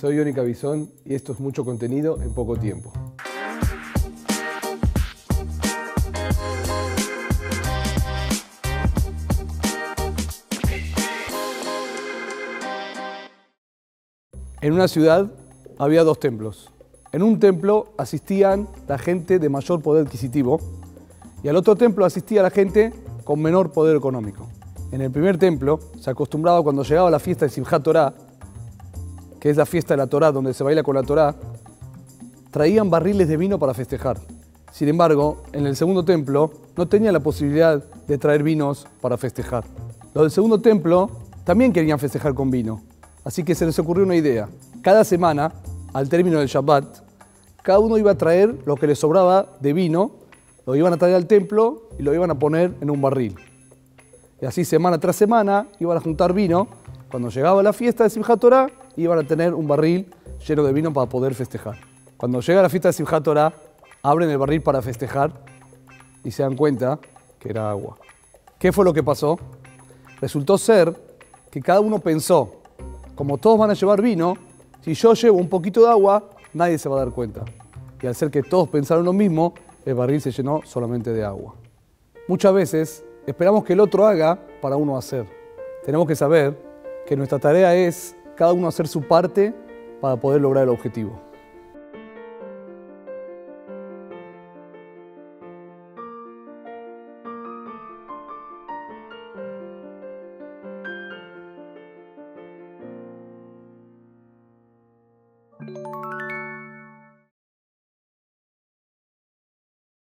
Soy Yónica Bisón y esto es mucho contenido en poco tiempo. En una ciudad había dos templos. En un templo asistían la gente de mayor poder adquisitivo y al otro templo asistía la gente con menor poder económico. En el primer templo se acostumbraba cuando llegaba la fiesta de Simchat Torah, que es la fiesta de la Torah donde se baila con la Torah, traían barriles de vino para festejar. Sin embargo, en el segundo templo no tenían la posibilidad de traer vinos para festejar. Los del segundo templo también querían festejar con vino, así que se les ocurrió una idea. Cada semana, al término del Shabbat, cada uno iba a traer lo que le sobraba de vino, lo iban a traer al templo y lo iban a poner en un barril. Y así semana tras semana iban a juntar vino. Cuando llegaba la fiesta de Simchat Torah, iban a tener un barril lleno de vino para poder festejar. Cuando llega la fiesta de Simchat Torah, abren el barril para festejar y se dan cuenta que era agua. ¿Qué fue lo que pasó? Resultó ser que cada uno pensó, como todos van a llevar vino, si yo llevo un poquito de agua, nadie se va a dar cuenta. Y al ser que todos pensaron lo mismo, el barril se llenó solamente de agua. Muchas veces esperamos que el otro haga para uno hacer. Tenemos que saber que nuestra tarea es cada uno hacer su parte para poder lograr el objetivo.